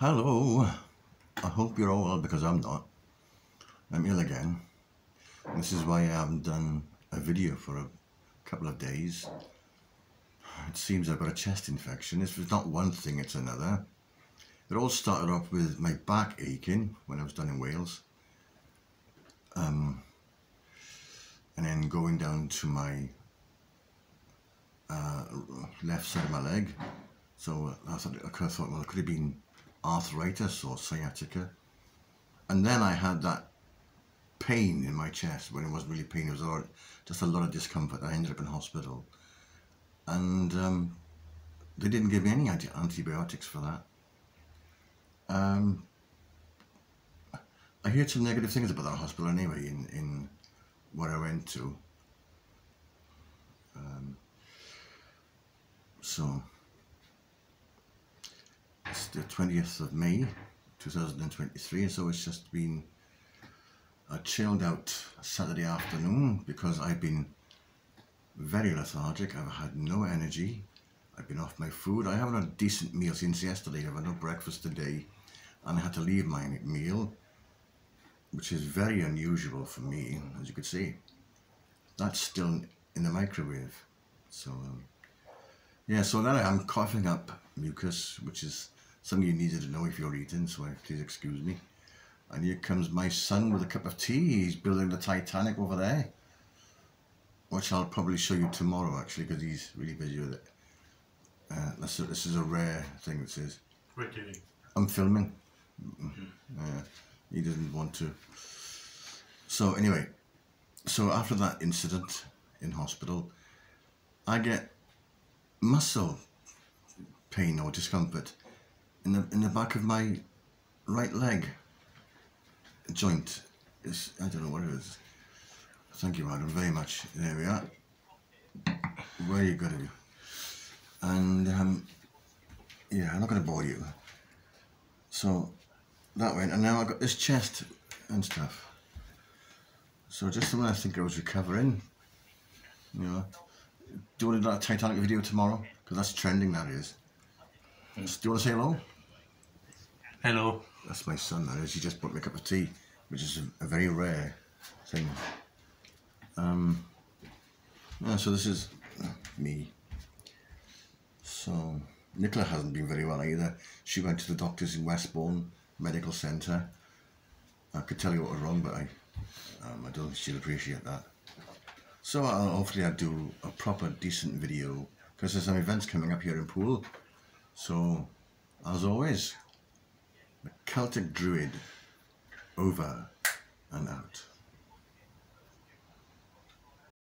Hello. I hope you're all well because I'm not. I'm ill again. This is why I haven't done a video for a couple of days. It seems I've got a chest infection. If it's not one thing, it's another. It all started off with my back aching when I was down in Wales. Um, and then going down to my uh, left side of my leg. So I thought, I thought, well, it could have been arthritis or sciatica. And then I had that pain in my chest when it wasn't really pain, it was all, just a lot of discomfort. I ended up in hospital. And um, they didn't give me any anti antibiotics for that. Um, I heard some negative things about that hospital anyway, in, in what I went to. Um, so, it's the 20th of May 2023, so it's just been a chilled out Saturday afternoon because I've been very lethargic. I've had no energy. I've been off my food. I haven't had a decent meal since yesterday. I've had no breakfast today and I had to leave my meal, which is very unusual for me, as you could see. That's still in the microwave. So, um, yeah, so then I'm coughing up mucus, which is something you needed to know if you're eating, so please excuse me. And here comes my son with a cup of tea. He's building the Titanic over there. Which I'll probably show you tomorrow, actually, because he's really busy with it. Uh, this, this is a rare thing, this is. I'm filming. Uh, he didn't want to. So anyway, so after that incident in hospital, I get muscle pain or discomfort in the in the back of my right leg joint. Is I don't know what it is. Thank you, madam, very much. There we are. Where you got to? And um, yeah, I'm not going to bore you. So that went, and now I've got this chest and stuff. So just when I think I was recovering, you know, do you want to do that Titanic video tomorrow? Because that's trending, that is. Do you want to say hello? Hello. That's my son, that is. He just brought me a cup of tea, which is a, a very rare thing. Um, yeah, so this is me. So, Nicola hasn't been very well either. She went to the doctors in Westbourne Medical Centre. I could tell you what was wrong, but I, um, I don't think she'll appreciate that. So I'll, hopefully I'll do a proper decent video because there's some events coming up here in Poole. So, as always, the Celtic Druid over and out.